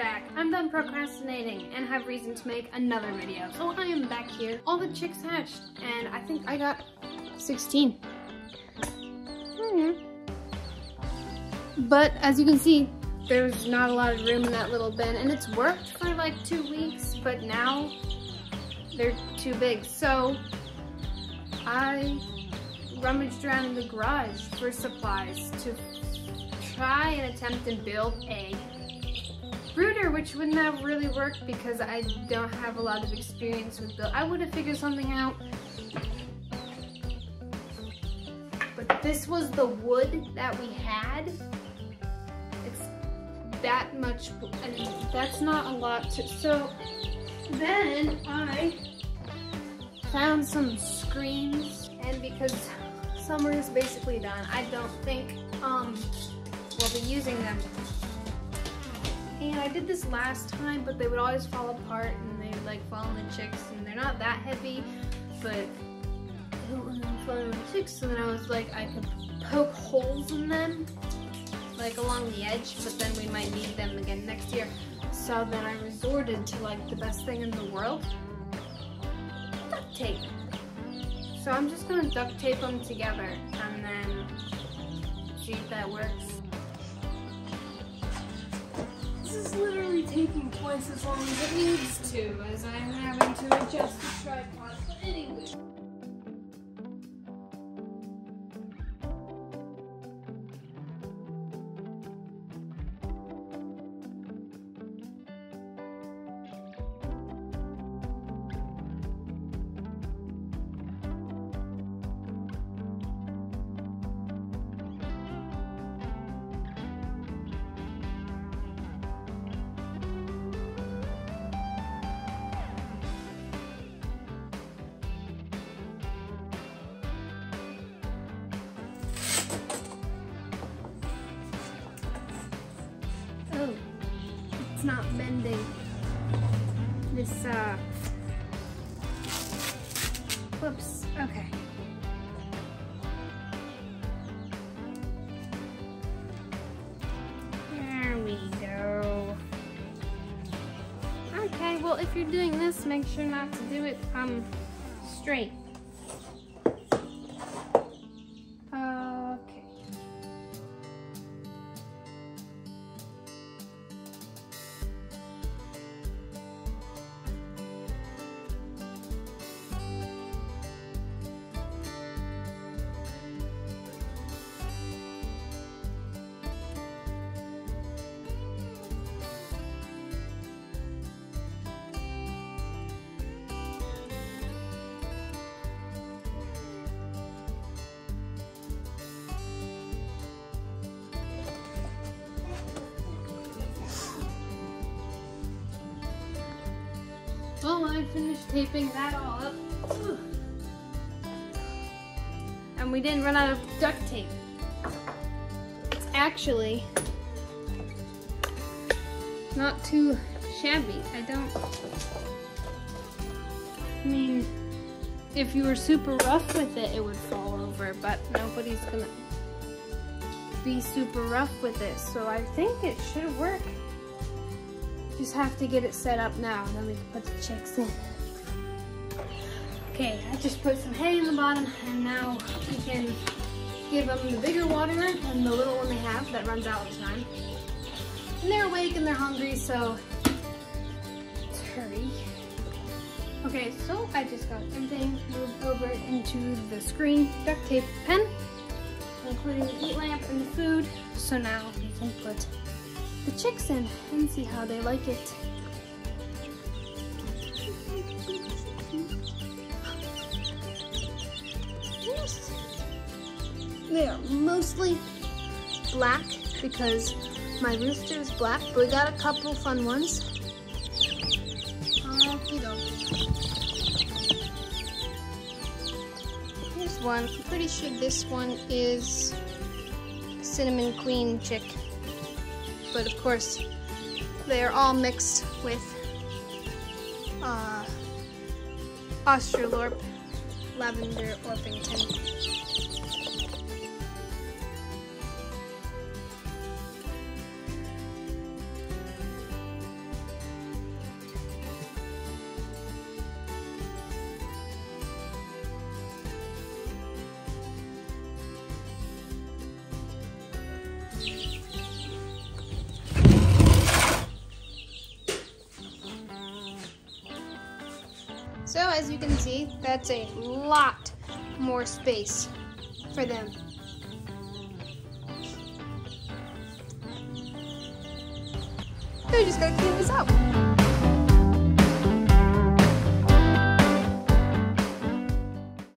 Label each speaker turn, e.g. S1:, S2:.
S1: back. I'm done procrastinating and have reason to make another video. So I am back here. All the chicks hatched and I think I got 16. Hmm. But as you can see, there's not a lot of room in that little bin and it's worked for like two weeks, but now they're too big. So I rummaged around in the garage for supplies to try and attempt to build a brooder, which wouldn't have really worked because I don't have a lot of experience with the, I would have figured something out. But this was the wood that we had. It's that much, mean, that's not a lot to, so then I found some screens and because summer is basically done, I don't think um, we'll be using them. I did this last time, but they would always fall apart and they would like fall on the chicks and they're not that heavy, but they would fall on the chicks. So then I was like, I could poke holes in them, like along the edge, but then we might need them again next year. So then I resorted to like the best thing in the world, duct tape. So I'm just gonna duct tape them together and then see if that works. This is literally taking twice as long as it needs to, as I'm having to adjust the tripod. But anyway. It's not bending. This, uh, whoops, okay. There we go. Okay, well if you're doing this, make sure not to do it, um, straight. Well, I finished taping that all up. And we didn't run out of duct tape. It's actually not too shabby. I don't, I mean, if you were super rough with it, it would fall over, but nobody's gonna be super rough with it. So I think it should work. Just have to get it set up now, and then we can put the chicks in. Okay, I just put some hay in the bottom, and now we can give them the bigger water and the little one they have that runs out all the time. And they're awake and they're hungry, so let's hurry. Okay, so I just got everything moved over into the screen duct tape pen, including the heat lamp and the food. So now we can put the chicks in and see how they like it. They are mostly black because my rooster is black, but we got a couple fun ones. Here's one. I'm pretty sure this one is cinnamon queen chick but of course they are all mixed with uh, Australorp, Lavender Orpington. So as you can see, that's a lot more space for them. They're just gonna clean this up.